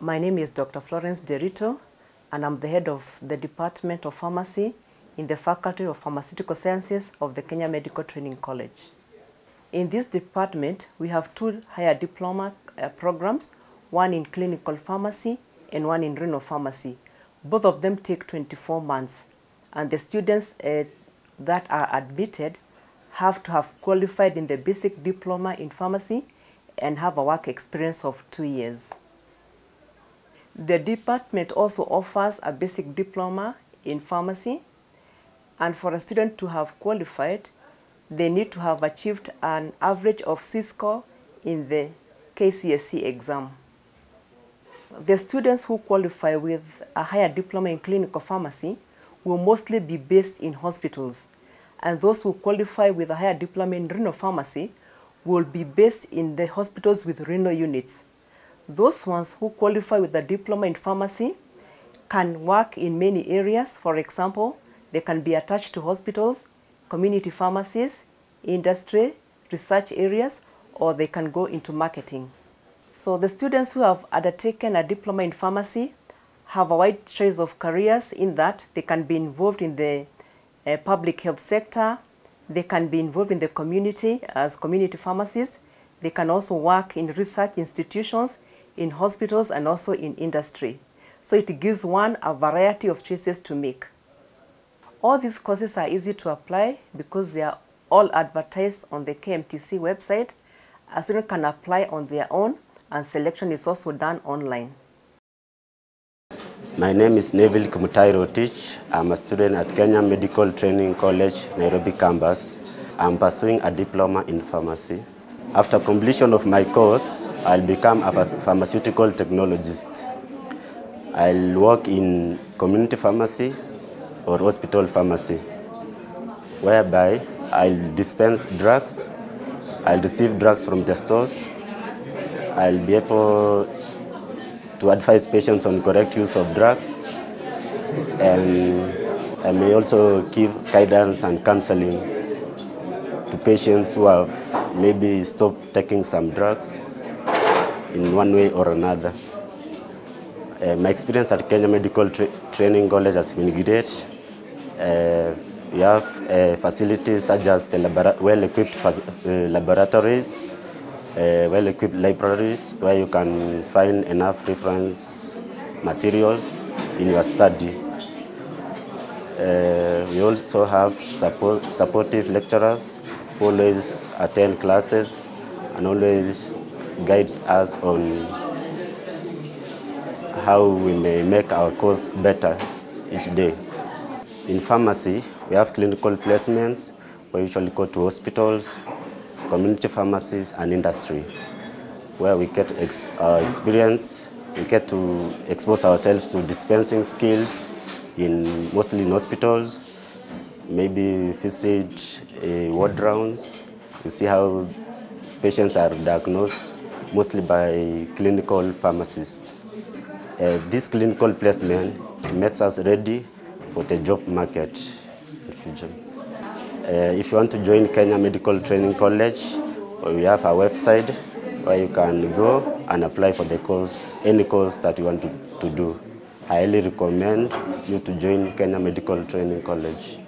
My name is Dr. Florence Derito, and I'm the head of the Department of Pharmacy in the Faculty of Pharmaceutical Sciences of the Kenya Medical Training College. In this department, we have two higher diploma uh, programs, one in clinical pharmacy and one in renal pharmacy. Both of them take 24 months, and the students uh, that are admitted have to have qualified in the basic diploma in pharmacy and have a work experience of two years. The department also offers a basic diploma in pharmacy, and for a student to have qualified, they need to have achieved an average of C-score in the KCSE exam. The students who qualify with a higher diploma in clinical pharmacy will mostly be based in hospitals, and those who qualify with a higher diploma in renal pharmacy will be based in the hospitals with renal units. Those ones who qualify with a diploma in pharmacy can work in many areas. For example, they can be attached to hospitals, community pharmacies, industry, research areas, or they can go into marketing. So the students who have undertaken a diploma in pharmacy have a wide choice of careers in that they can be involved in the uh, public health sector, they can be involved in the community as community pharmacists, they can also work in research institutions, in hospitals, and also in industry. So it gives one a variety of choices to make. All these courses are easy to apply because they are all advertised on the KMTC website. A student can apply on their own and selection is also done online. My name is Neville Kimutai Rotich. I'm a student at Kenya Medical Training College, Nairobi campus. I'm pursuing a diploma in pharmacy. After completion of my course, I'll become a pharmaceutical technologist. I'll work in community pharmacy or hospital pharmacy, whereby I'll dispense drugs, I'll receive drugs from the stores, I'll be able to advise patients on correct use of drugs, and I may also give guidance and counseling to patients who have maybe stop taking some drugs in one way or another. Uh, my experience at Kenya Medical Tra Training College has been great. Uh, we have uh, facilities such as well-equipped uh, laboratories, uh, well-equipped libraries where you can find enough reference materials in your study. Uh, we also have support, supportive lecturers who always attend classes and always guides us on how we may make our course better each day. In pharmacy, we have clinical placements. We usually go to hospitals, community pharmacies, and industry, where we get ex our experience. We get to expose ourselves to dispensing skills in mostly in hospitals. Maybe visit uh, ward rounds. We see how patients are diagnosed, mostly by clinical pharmacists. Uh, this clinical placement makes us ready for the job market in future. Uh, if you want to join Kenya Medical Training College, we have a website where you can go and apply for the course, any course that you want to, to do. I highly recommend you to join Kenya Medical Training College.